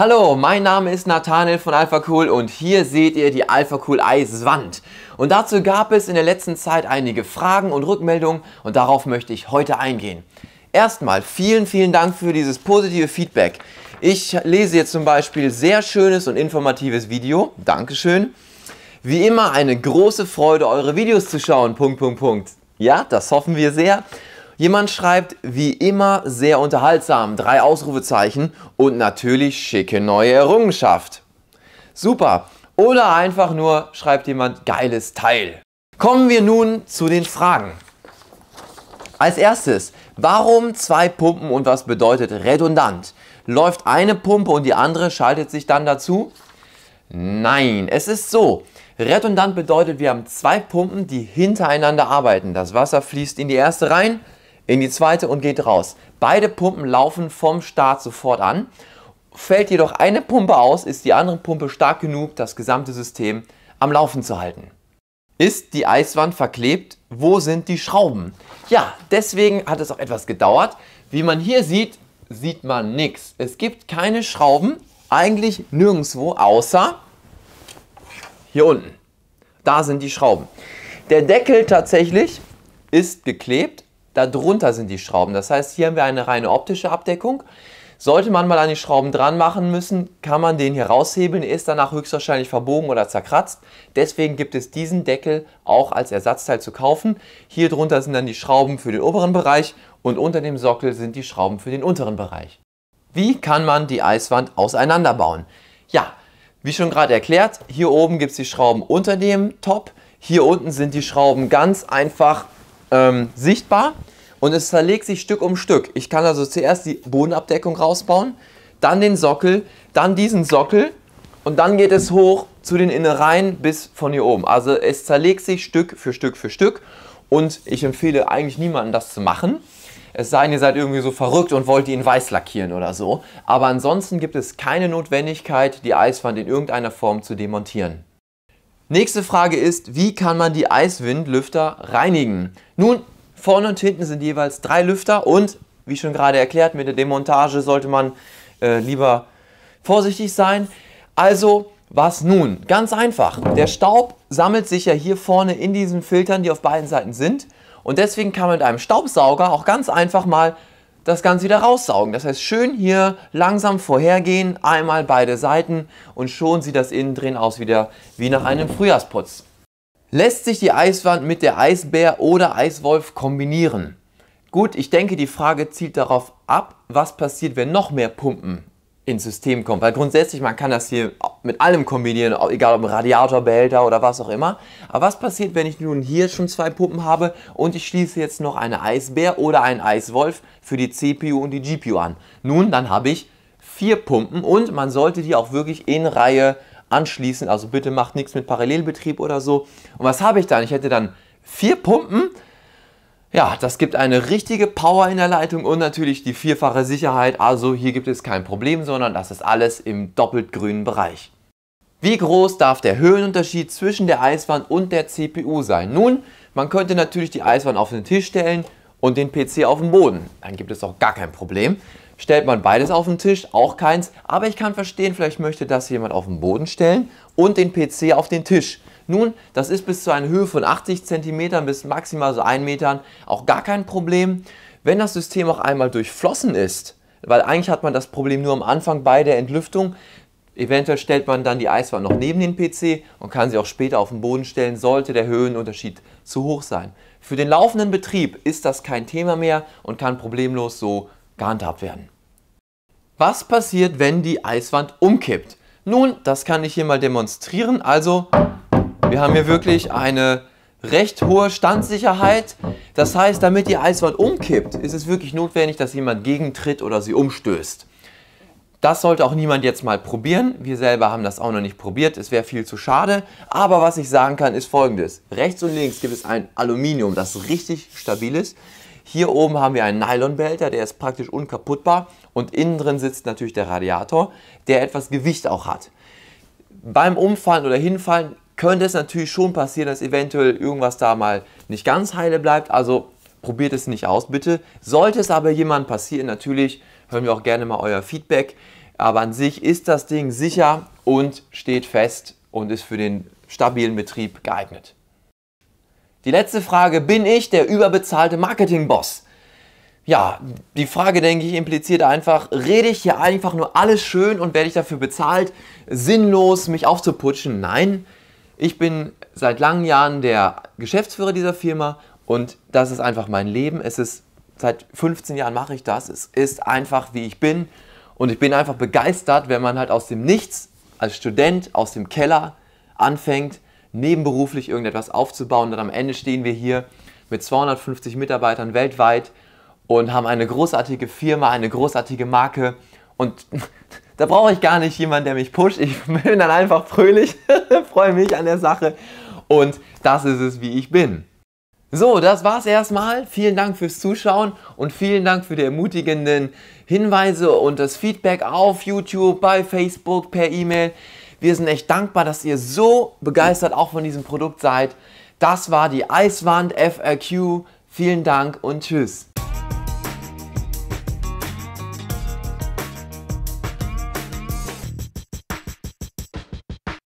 Hallo, mein Name ist Nathanael von AlphaCool und hier seht ihr die AlphaCool Eiswand. Und dazu gab es in der letzten Zeit einige Fragen und Rückmeldungen und darauf möchte ich heute eingehen. Erstmal vielen, vielen Dank für dieses positive Feedback. Ich lese jetzt zum Beispiel sehr schönes und informatives Video. Dankeschön. Wie immer eine große Freude, eure Videos zu schauen. Punkt, Punkt, Punkt. Ja, das hoffen wir sehr. Jemand schreibt, wie immer sehr unterhaltsam, drei Ausrufezeichen und natürlich schicke neue Errungenschaft. Super. Oder einfach nur schreibt jemand geiles Teil. Kommen wir nun zu den Fragen. Als erstes, warum zwei Pumpen und was bedeutet redundant? Läuft eine Pumpe und die andere schaltet sich dann dazu? Nein, es ist so. Redundant bedeutet, wir haben zwei Pumpen, die hintereinander arbeiten. Das Wasser fließt in die erste rein, in die zweite und geht raus. Beide Pumpen laufen vom Start sofort an. Fällt jedoch eine Pumpe aus, ist die andere Pumpe stark genug, das gesamte System am Laufen zu halten. Ist die Eiswand verklebt? Wo sind die Schrauben? Ja, deswegen hat es auch etwas gedauert. Wie man hier sieht, sieht man nichts. Es gibt keine Schrauben, eigentlich nirgendwo, außer hier unten. Da sind die Schrauben. Der Deckel tatsächlich ist geklebt, darunter sind die Schrauben. Das heißt, hier haben wir eine reine optische Abdeckung. Sollte man mal an die Schrauben dran machen müssen, kann man den hier raushebeln, ist danach höchstwahrscheinlich verbogen oder zerkratzt. Deswegen gibt es diesen Deckel auch als Ersatzteil zu kaufen. Hier drunter sind dann die Schrauben für den oberen Bereich und unter dem Sockel sind die Schrauben für den unteren Bereich. Wie kann man die Eiswand auseinanderbauen? Ja, wie schon gerade erklärt, hier oben gibt es die Schrauben unter dem Top. Hier unten sind die Schrauben ganz einfach ähm, sichtbar und es zerlegt sich Stück um Stück. Ich kann also zuerst die Bodenabdeckung rausbauen, dann den Sockel, dann diesen Sockel und dann geht es hoch zu den Innereien bis von hier oben. Also es zerlegt sich Stück für Stück für Stück und ich empfehle eigentlich niemandem das zu machen. Es sei denn, ihr seid irgendwie so verrückt und wollt ihn weiß lackieren oder so. Aber ansonsten gibt es keine Notwendigkeit, die Eiswand in irgendeiner Form zu demontieren. Nächste Frage ist, wie kann man die Eiswindlüfter reinigen? Nun, Vorne und hinten sind jeweils drei Lüfter und, wie schon gerade erklärt, mit der Demontage sollte man äh, lieber vorsichtig sein. Also, was nun? Ganz einfach. Der Staub sammelt sich ja hier vorne in diesen Filtern, die auf beiden Seiten sind. Und deswegen kann man mit einem Staubsauger auch ganz einfach mal das Ganze wieder raussaugen. Das heißt, schön hier langsam vorhergehen, einmal beide Seiten und schon sieht das Innendrehen aus wieder wie nach einem Frühjahrsputz. Lässt sich die Eiswand mit der Eisbär oder Eiswolf kombinieren? Gut, ich denke, die Frage zielt darauf ab, was passiert, wenn noch mehr Pumpen ins System kommen. Weil grundsätzlich, man kann das hier mit allem kombinieren, egal ob Radiatorbehälter oder was auch immer. Aber was passiert, wenn ich nun hier schon zwei Pumpen habe und ich schließe jetzt noch eine Eisbär oder einen Eiswolf für die CPU und die GPU an? Nun, dann habe ich vier Pumpen und man sollte die auch wirklich in Reihe anschließen. Also bitte macht nichts mit Parallelbetrieb oder so. Und was habe ich dann? Ich hätte dann vier Pumpen. Ja, das gibt eine richtige Power in der Leitung und natürlich die vierfache Sicherheit. Also hier gibt es kein Problem, sondern das ist alles im doppelt grünen Bereich. Wie groß darf der Höhenunterschied zwischen der Eiswand und der CPU sein? Nun, man könnte natürlich die Eiswand auf den Tisch stellen und den PC auf den Boden. Dann gibt es auch gar kein Problem. Stellt man beides auf den Tisch, auch keins. Aber ich kann verstehen, vielleicht möchte das jemand auf den Boden stellen und den PC auf den Tisch. Nun, das ist bis zu einer Höhe von 80 cm bis maximal so 1 Metern auch gar kein Problem. Wenn das System auch einmal durchflossen ist, weil eigentlich hat man das Problem nur am Anfang bei der Entlüftung, eventuell stellt man dann die Eiswand noch neben den PC und kann sie auch später auf den Boden stellen, sollte der Höhenunterschied zu hoch sein. Für den laufenden Betrieb ist das kein Thema mehr und kann problemlos so gehandhabt werden. Was passiert, wenn die Eiswand umkippt? Nun, das kann ich hier mal demonstrieren. Also, wir haben hier wirklich eine recht hohe Standsicherheit. Das heißt, damit die Eiswand umkippt, ist es wirklich notwendig, dass jemand gegentritt oder sie umstößt. Das sollte auch niemand jetzt mal probieren. Wir selber haben das auch noch nicht probiert. Es wäre viel zu schade. Aber was ich sagen kann, ist folgendes. Rechts und links gibt es ein Aluminium, das richtig stabil ist. Hier oben haben wir einen Nylonbehälter, der ist praktisch unkaputtbar und innen drin sitzt natürlich der Radiator, der etwas Gewicht auch hat. Beim Umfallen oder Hinfallen könnte es natürlich schon passieren, dass eventuell irgendwas da mal nicht ganz heile bleibt, also probiert es nicht aus bitte. Sollte es aber jemand passieren, natürlich hören wir auch gerne mal euer Feedback. aber an sich ist das Ding sicher und steht fest und ist für den stabilen Betrieb geeignet. Die letzte Frage, bin ich der überbezahlte Marketingboss? Ja, die Frage, denke ich, impliziert einfach, rede ich hier einfach nur alles schön und werde ich dafür bezahlt, sinnlos mich aufzuputschen? Nein, ich bin seit langen Jahren der Geschäftsführer dieser Firma und das ist einfach mein Leben. Es ist seit 15 Jahren mache ich das. Es ist einfach wie ich bin und ich bin einfach begeistert, wenn man halt aus dem Nichts als Student aus dem Keller anfängt, nebenberuflich irgendetwas aufzubauen. Und am Ende stehen wir hier mit 250 Mitarbeitern weltweit und haben eine großartige Firma, eine großartige Marke. Und da brauche ich gar nicht jemanden, der mich pusht. Ich bin dann einfach fröhlich, freue mich an der Sache. Und das ist es, wie ich bin. So, das war's erstmal. Vielen Dank fürs Zuschauen und vielen Dank für die ermutigenden Hinweise und das Feedback auf YouTube, bei Facebook, per E-Mail. Wir sind echt dankbar, dass ihr so begeistert auch von diesem Produkt seid. Das war die Eiswand FRQ. Vielen Dank und tschüss.